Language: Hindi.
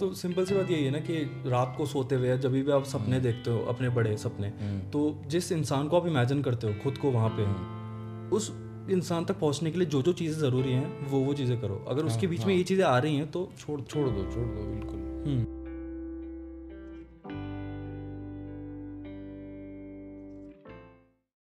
तो सिंपल सी बात यही है ना कि रात को सोते हुए जब भी आप सपने देखते हो अपने बड़े सपने हम्म। तो जिस इंसान को आप इमेजिन करते हो खुद को वहाँ पे हम्म। उस इंसान तक पहुँचने के लिए जो जो चीज़ें ज़रूरी हैं वो वो चीज़ें करो। अगर हाँ, उसके बीच में हाँ। ये चीज़ें आ रही हैं तो छोड़ छोड़ दो छोड़ दो बिल्कुल। हम्म।